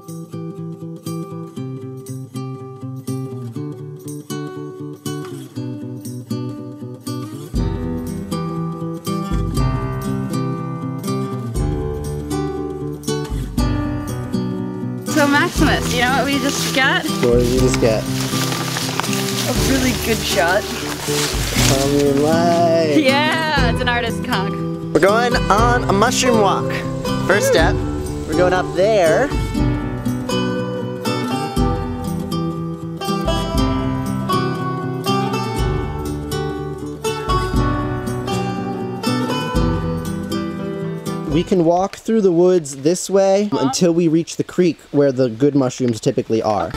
So Maximus, you know what we just got? What did you just get? A really good shot. Tell me light. Yeah, it's an artist conch. We're going on a mushroom walk. First step, we're going up there. We can walk through the woods this way until we reach the creek where the good mushrooms typically are. Wait,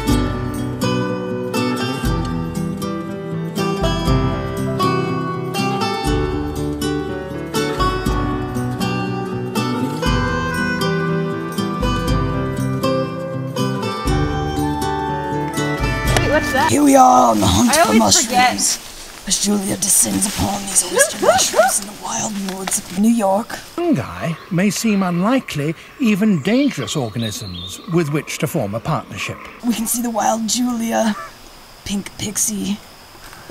what's that? Here we are on the hunt I for always mushrooms. As Julia descends upon these oyster mushrooms in the wild woods of New York. Fungi may seem unlikely, even dangerous organisms with which to form a partnership. We can see the wild Julia, pink pixie,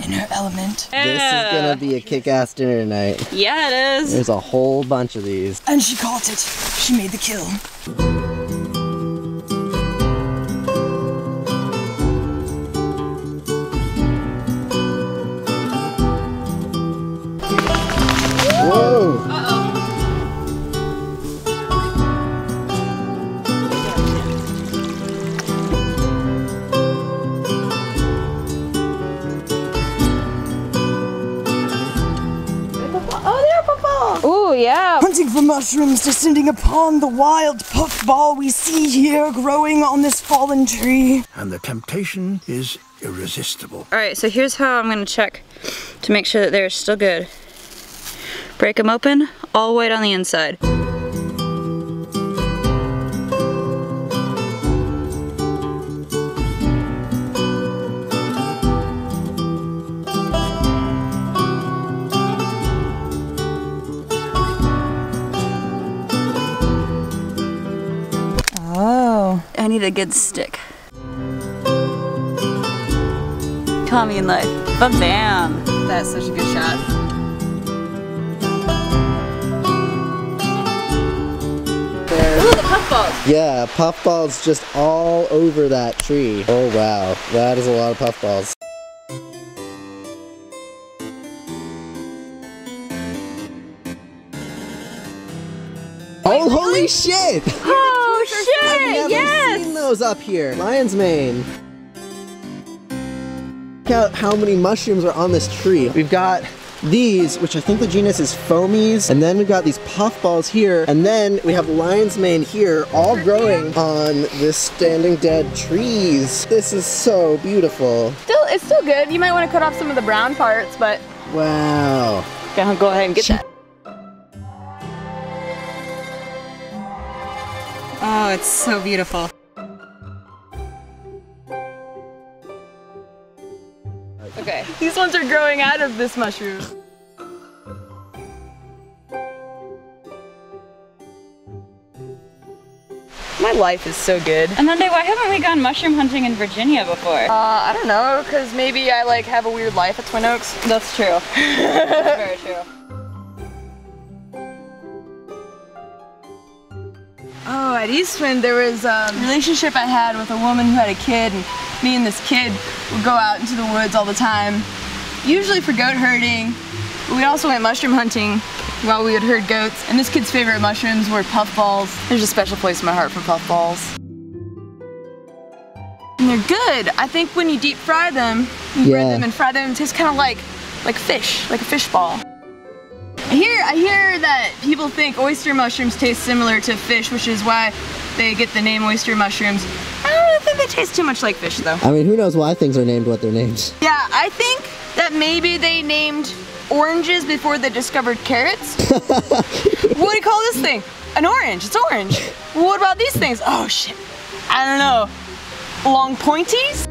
in her element. This is gonna be a kick-ass dinner tonight. Yeah, it is. There's a whole bunch of these. And she caught it. She made the kill. Whoa! Ooh, yeah. Hunting for mushrooms, descending upon the wild puffball we see here growing on this fallen tree. And the temptation is irresistible. All right, so here's how I'm gonna check to make sure that they're still good. Break them open, all white on the inside. Oh. I need a good stick. Tommy in life. But bam! That's such a good shot. Puffballs! Yeah, puffballs just all over that tree. Oh wow, that is a lot of puffballs. Oh, holy shit! Oh shit! I've never Yes! seen those up here. Lion's mane. Look out how many mushrooms are on this tree. We've got these, which I think the genus is Fomes, and then we've got these puffballs here, and then we have lion's mane here, all growing on this standing dead trees. This is so beautiful. Still, it's still good. You might want to cut off some of the brown parts, but Wow. go go ahead and get that. Oh, it's so beautiful. Okay. These ones are growing out of this mushroom. My life is so good. And then, why haven't we gone mushroom hunting in Virginia before? Uh, I don't know, because maybe I like have a weird life at Twin Oaks. That's true. That's very true. Oh, at Eastwind there was a relationship I had with a woman who had a kid, and me and this kid would go out into the woods all the time, usually for goat herding. We also went mushroom hunting while we would herd goats. And this kid's favorite mushrooms were puffballs. There's a special place in my heart for puffballs. And they're good. I think when you deep fry them, you bread Yeah. them and fry them, it tastes kind of like like fish, like a fish ball. I hear, I hear that people think oyster mushrooms taste similar to fish, which is why they get the name oyster mushrooms. I don't think they taste too much like fish though. I mean, who knows why things are named what they're named. Yeah, I think that maybe they named oranges before they discovered carrots. what do you call this thing? An orange, it's orange. What about these things? Oh shit, I don't know. Long pointies?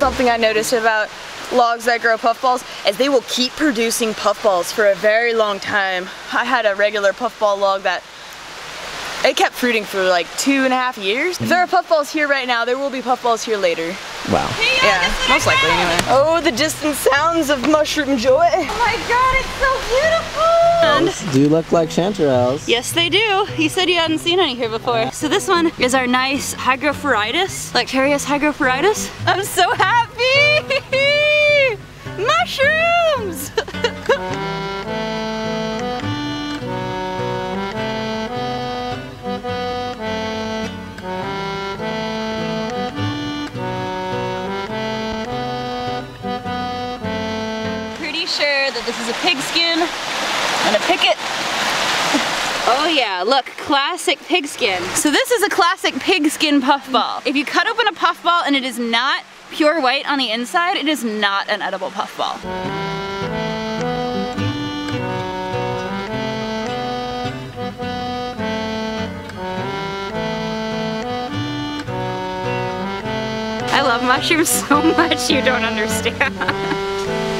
Something I noticed about logs that grow puffballs is they will keep producing puffballs for a very long time. I had a regular puffball log that it kept fruiting for like two and a half years. If there are puffballs here right now, there will be puffballs here later. Wow. Yeah, most likely anyway. Oh, the distant sounds of mushroom joy. Oh my god, it's so beautiful! Those do look like chanterelles. Yes, they do. You said you hadn't seen any here before. So this one is our nice hygrophoroides, Lactarius hygrophoroides. I'm so happy! Mushrooms! Pretty sure that this is a pigskin. I'm gonna pick it. Oh yeah, look, classic pigskin. So this is a classic pigskin puffball. If you cut open a puffball and it is not pure white on the inside, it is not an edible puffball. I love mushrooms so much you don't understand.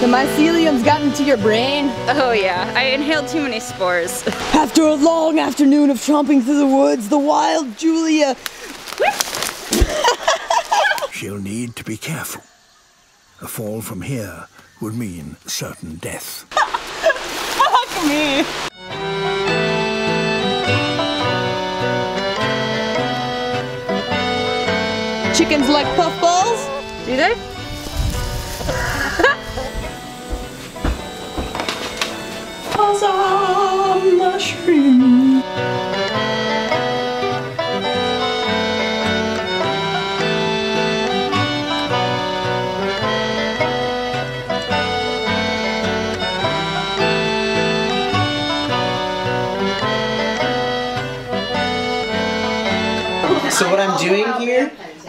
The mycelium's gotten into your brain. Oh yeah, I inhaled too many spores. After a long afternoon of tromping through the woods, the wild Julia She'll need to be careful. A fall from here would mean certain death. Fuck me. Chickens like puffballs? Do they? Huzzah, mushroom.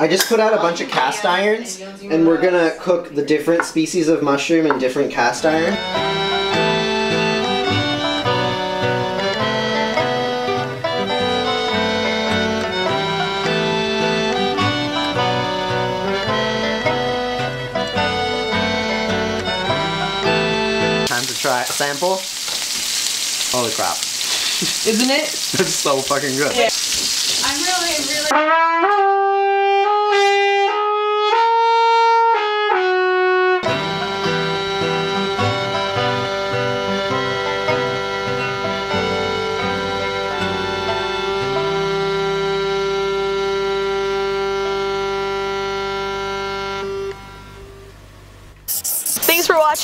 I just put out a bunch of cast irons, and we're gonna cook the different species of mushroom in different cast iron. Time to try a sample. Holy crap. Isn't it? That's so fucking good. I'm really, really.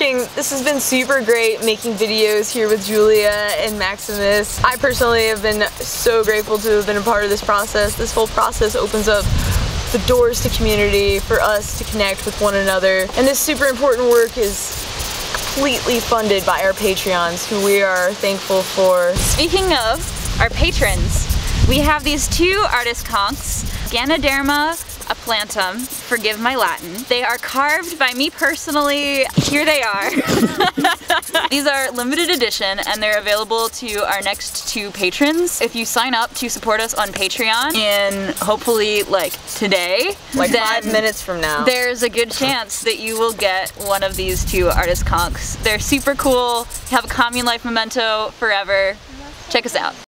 This has been super great making videos here with Julia and Maximus. I personally have been so grateful to have been a part of this process. This whole process opens up the doors to community for us to connect with one another. And this super important work is completely funded by our Patreons, who we are thankful for. Speaking of our patrons, we have these two artist conchs, Ganoderma applanatum, forgive my Latin. They are carved by me personally. Here they are. These are limited edition and they're available to our next two patrons. If you sign up to support us on Patreon in hopefully like today, Like five minutes from now. there's a good chance that you will get one of these two artist conchs. They're super cool, have a commune life memento forever. Check us out.